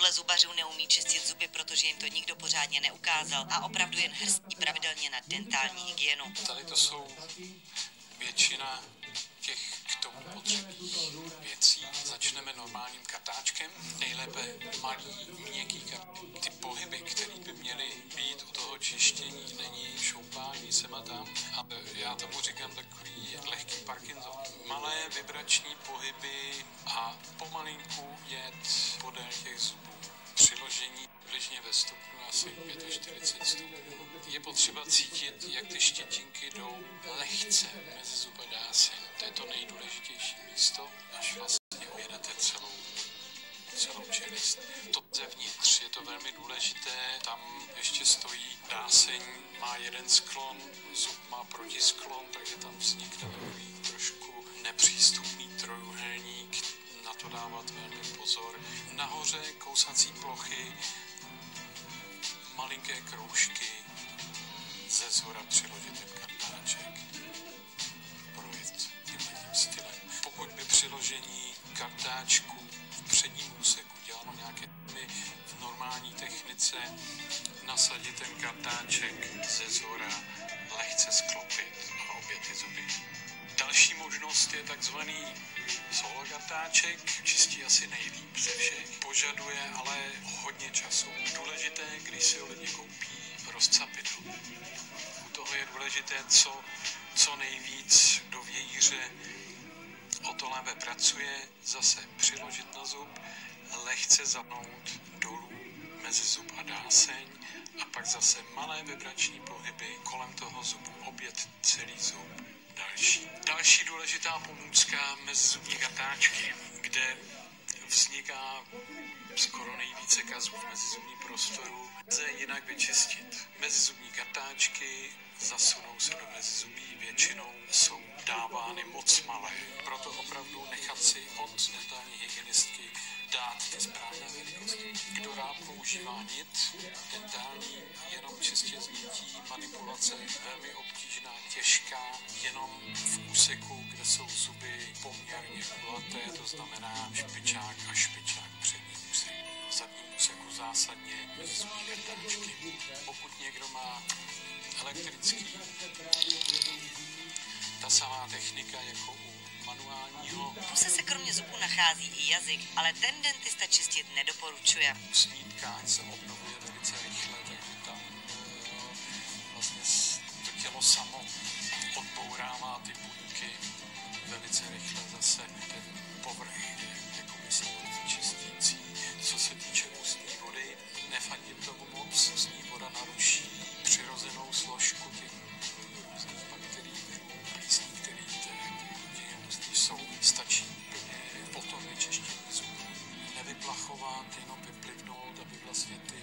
Podle zubařů neumí čistit zuby, protože jim to nikdo pořádně neukázal a opravdu jen hrstí pravidelně na dentální hygienu. Tady to jsou většina těch k tomu potřebných věcí. Začneme normálním katáčkem, nejlépe malý, měkký kat. Ty pohyby, které by měly být u toho čištění, není šoupání sem a tam. A já tomu říkám takový lehký Parkinson. Malé vibrační pohyby a pomalinku jet podél těch zubů. Přiložení přibližně ve stupnu asi 45 stupňů. Je potřeba cítit, jak ty štětinky jdou lehce mezi zuby dásy. To je to nejdůležitější místo, až vlastně ujedete celou celou čelist. To zevnitř je to velmi důležité, tam ještě stojí dáseň, má jeden sklon, zub má protisklon, takže tam vznikne takový trošku nepřístupný trojuhelník, to dávat velmi pozor. Nahoře kousací plochy, malinké kroužky, ze zhora přiložit ten kartáček, projet tímhle stylem. Pokud by přiložení kartáčku v předním úseku dělalo nějaké my v normální technice, nasadit ten kartáček ze zhora, lehce sklopit a obě ty zuby. Další možnost je takzvaný solo kartáček, čistí asi nejlíp ze všech. Požaduje ale hodně času. Důležité, když si ho lidi koupí, rozcapidlo. U toho je důležité, co, co nejvíc do vějíře o to lépe pracuje, zase přiložit na zub, lehce zapnout dolů mezi zub a dáseň a pak zase malé vibrační pohyby kolem toho zubu, obět celý zub, další. Další důležitá pomůcka mezi zubní kartáčky, kde vzniká skoro nejvíce kazů v mezizubní prostoru, lze jinak vyčistit. Mezizubní kartáčky zasunou se do mezizubí, většinou jsou dávány moc malé. Proto opravdu nechat si od dentální hygienistky dát ty správné velikosti. Kdo rád používá nit, dentální, jenom čistě z nití, manipulace velmi obtížná, těžká, jenom v úseku, kde jsou zuby poměrně kulaté, to znamená špičák a špičák přední úsek. V zadním úseku zásadně zubní kartáčky. Pokud někdo má elektrický, ta samá technika jako u manuálního. V se kromě zubů nachází i jazyk, ale ten dentista čistit nedoporučuje. Ústní tkáň se obnovuje velice rychle, takže samo odbourává ty buňky velice rychle zase ten povrch jako se čistící. Co se týče ústní vody, nefandím tomu moc, ústní voda naruší přirozenou složku těch různých bakterií, plísní, které v jsou. Stačí potom vyčištění zubů, nevyplachovat, jenom vyplivnout, aby vlastně ty